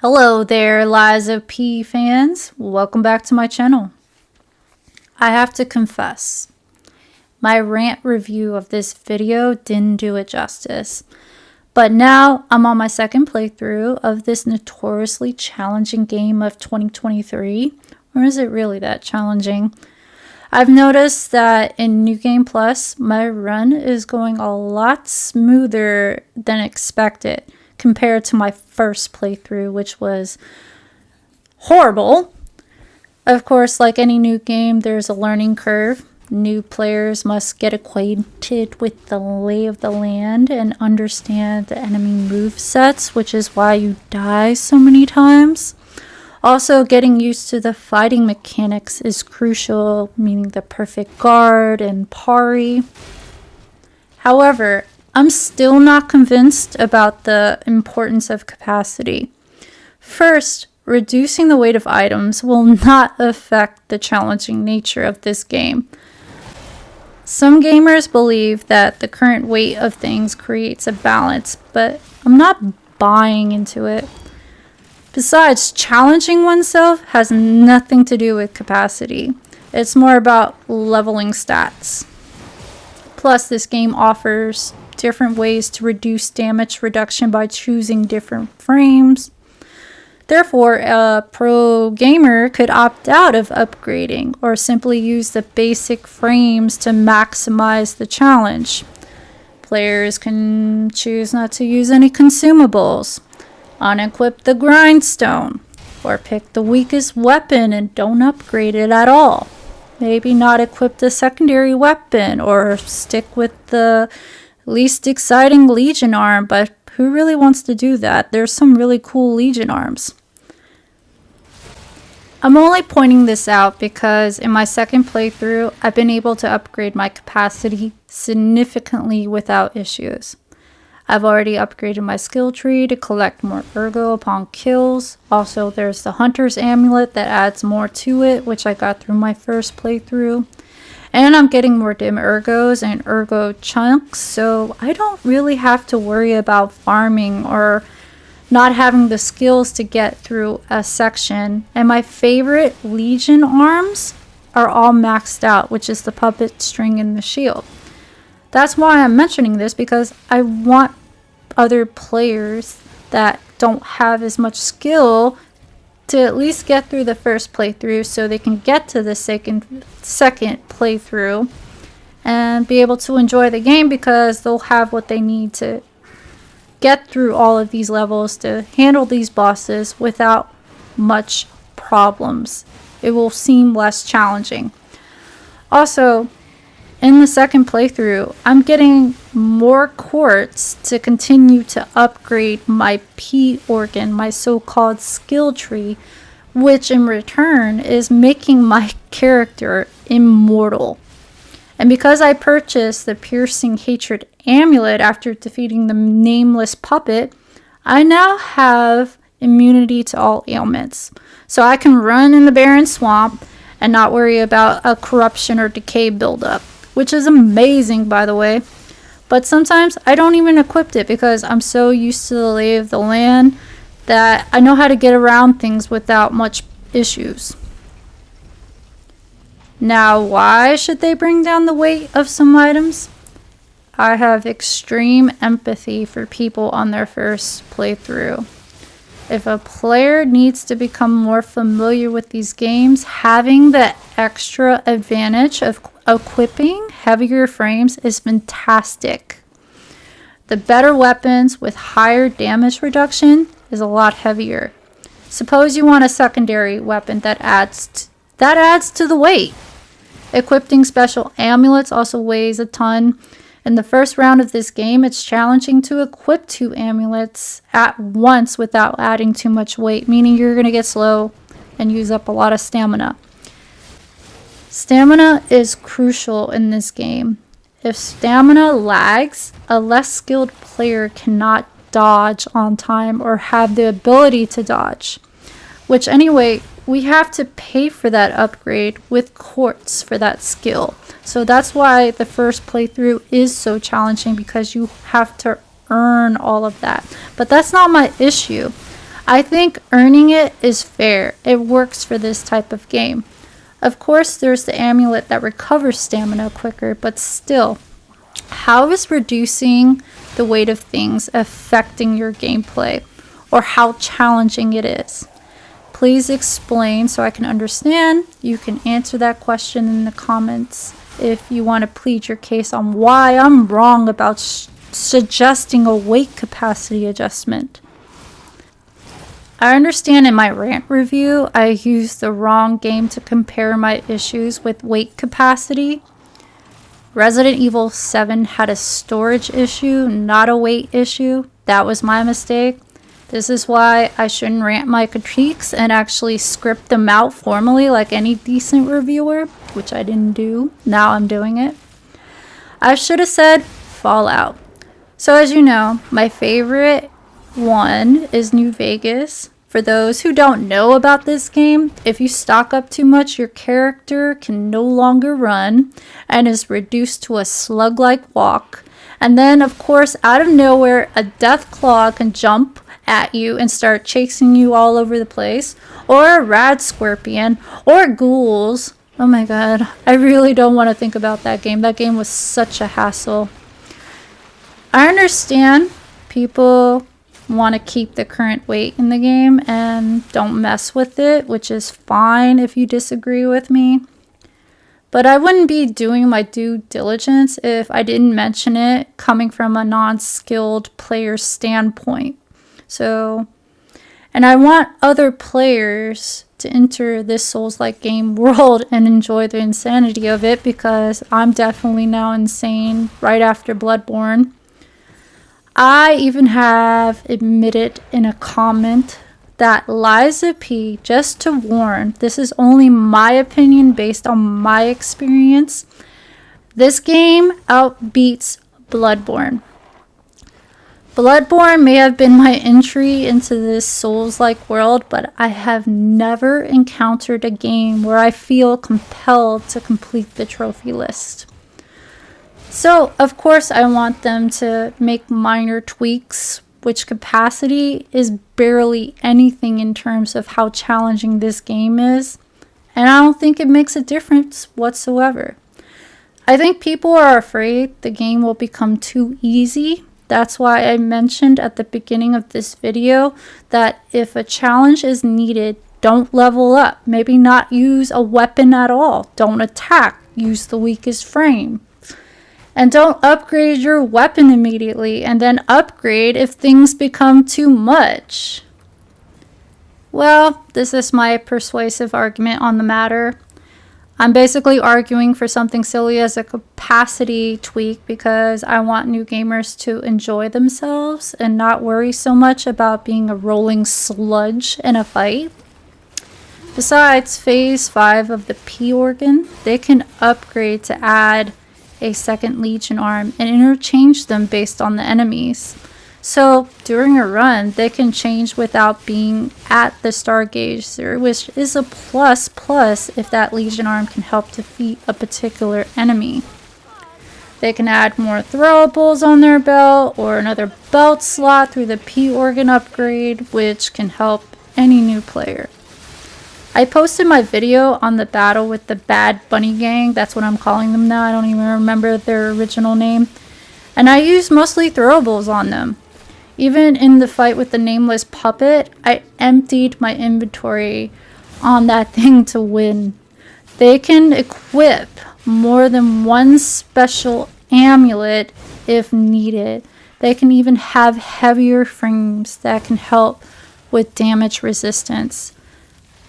Hello there, Lies of P fans. Welcome back to my channel. I have to confess, my rant review of this video didn't do it justice. But now I'm on my second playthrough of this notoriously challenging game of 2023. Or is it really that challenging? I've noticed that in New Game Plus, my run is going a lot smoother than expected compared to my first playthrough, which was horrible. Of course, like any new game, there's a learning curve. New players must get acquainted with the lay of the land and understand the enemy move sets, which is why you die so many times. Also, getting used to the fighting mechanics is crucial, meaning the perfect guard and parry. However, I'm still not convinced about the importance of capacity. First, reducing the weight of items will not affect the challenging nature of this game. Some gamers believe that the current weight of things creates a balance, but I'm not buying into it. Besides, challenging oneself has nothing to do with capacity. It's more about leveling stats. Plus, this game offers different ways to reduce damage reduction by choosing different frames. Therefore, a pro gamer could opt out of upgrading or simply use the basic frames to maximize the challenge. Players can choose not to use any consumables, unequip the grindstone, or pick the weakest weapon and don't upgrade it at all. Maybe not equip the secondary weapon or stick with the least exciting Legion arm, but who really wants to do that? There's some really cool Legion arms. I'm only pointing this out because in my second playthrough, I've been able to upgrade my capacity significantly without issues. I've already upgraded my skill tree to collect more ergo upon kills. Also, there's the Hunter's Amulet that adds more to it, which I got through my first playthrough. And I'm getting more dim ergos and ergo chunks, so I don't really have to worry about farming or not having the skills to get through a section. And my favorite Legion arms are all maxed out, which is the puppet string and the shield. That's why I'm mentioning this because I want other players that don't have as much skill to at least get through the first playthrough so they can get to the second second playthrough and be able to enjoy the game because they'll have what they need to get through all of these levels to handle these bosses without much problems. It will seem less challenging. Also, in the second playthrough, I'm getting more quartz to continue to upgrade my P organ, my so-called skill tree, which in return is making my character immortal. And because I purchased the Piercing Hatred amulet after defeating the nameless puppet, I now have immunity to all ailments. So I can run in the barren swamp and not worry about a corruption or decay buildup which is amazing, by the way. But sometimes I don't even equip it because I'm so used to the lay of the land that I know how to get around things without much issues. Now, why should they bring down the weight of some items? I have extreme empathy for people on their first playthrough. If a player needs to become more familiar with these games, having the extra advantage of equipping heavier frames is fantastic. The better weapons with higher damage reduction is a lot heavier. Suppose you want a secondary weapon that adds that adds to the weight. Equipping special amulets also weighs a ton. In the first round of this game, it's challenging to equip two amulets at once without adding too much weight, meaning you're going to get slow and use up a lot of stamina. Stamina is crucial in this game. If stamina lags, a less skilled player cannot dodge on time or have the ability to dodge. Which anyway, we have to pay for that upgrade with quartz for that skill. So that's why the first playthrough is so challenging because you have to earn all of that. But that's not my issue. I think earning it is fair. It works for this type of game. Of course, there's the amulet that recovers stamina quicker, but still, how is reducing the weight of things affecting your gameplay or how challenging it is? Please explain so I can understand. You can answer that question in the comments if you want to plead your case on why I'm wrong about suggesting a weight capacity adjustment. I understand in my rant review I used the wrong game to compare my issues with weight capacity. Resident Evil 7 had a storage issue, not a weight issue. That was my mistake. This is why I shouldn't rant my critiques and actually script them out formally like any decent reviewer, which I didn't do. Now I'm doing it. I should have said Fallout. So as you know, my favorite one is New Vegas. For those who don't know about this game, if you stock up too much, your character can no longer run and is reduced to a slug like walk. And then, of course, out of nowhere, a Deathclaw can jump at you and start chasing you all over the place, or a Radscorpion, or ghouls. Oh my god, I really don't want to think about that game. That game was such a hassle. I understand people want to keep the current weight in the game and don't mess with it, which is fine if you disagree with me. But I wouldn't be doing my due diligence if I didn't mention it coming from a non skilled player standpoint. So, and I want other players to enter this Souls like game world and enjoy the insanity of it because I'm definitely now insane right after Bloodborne. I even have admitted in a comment that Lies of P, just to warn, this is only my opinion based on my experience. This game outbeats Bloodborne. Bloodborne may have been my entry into this Souls like world, but I have never encountered a game where I feel compelled to complete the trophy list. So, of course, I want them to make minor tweaks, which capacity is barely anything in terms of how challenging this game is. And I don't think it makes a difference whatsoever. I think people are afraid the game will become too easy. That's why I mentioned at the beginning of this video that if a challenge is needed, don't level up. Maybe not use a weapon at all. Don't attack. Use the weakest frame. And don't upgrade your weapon immediately and then upgrade if things become too much. Well, this is my persuasive argument on the matter. I'm basically arguing for something silly as a capacity tweak because I want new gamers to enjoy themselves and not worry so much about being a rolling sludge in a fight. Besides, phase 5 of the P organ, they can upgrade to add a second Legion arm and interchange them based on the enemies. So during a run, they can change without being at the Stargazer, which is a plus plus if that Legion arm can help defeat a particular enemy. They can add more throwables on their belt or another belt slot through the P organ upgrade, which can help any new player. I posted my video on the battle with the Bad Bunny Gang. That's what I'm calling them now. I don't even remember their original name. And I used mostly throwables on them. Even in the fight with the nameless puppet, I emptied my inventory on that thing to win. They can equip more than one special amulet if needed. They can even have heavier frames that can help with damage resistance.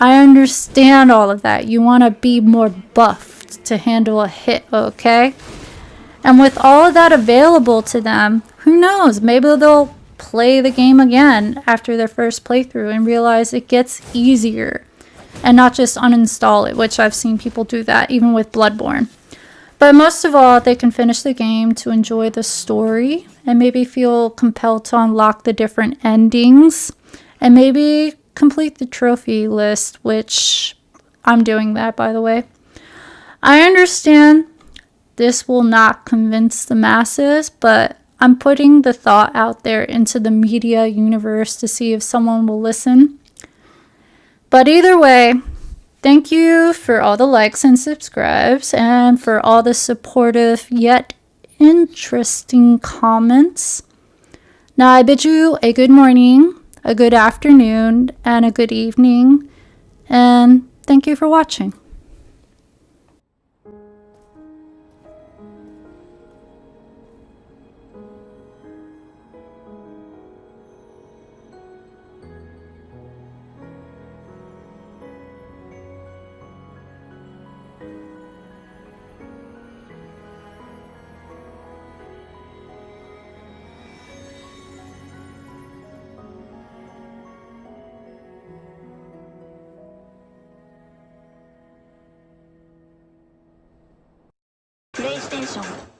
I understand all of that. You want to be more buffed to handle a hit, okay? And with all of that available to them, who knows? Maybe they'll play the game again after their first playthrough and realize it gets easier and not just uninstall it, which I've seen people do that even with Bloodborne. But most of all, they can finish the game to enjoy the story and maybe feel compelled to unlock the different endings and maybe complete the trophy list, which I'm doing that by the way. I understand this will not convince the masses, but I'm putting the thought out there into the media universe to see if someone will listen. But either way, thank you for all the likes and subscribes and for all the supportive yet interesting comments. Now, I bid you a good morning, a good afternoon, and a good evening. And thank you for watching. PlayStation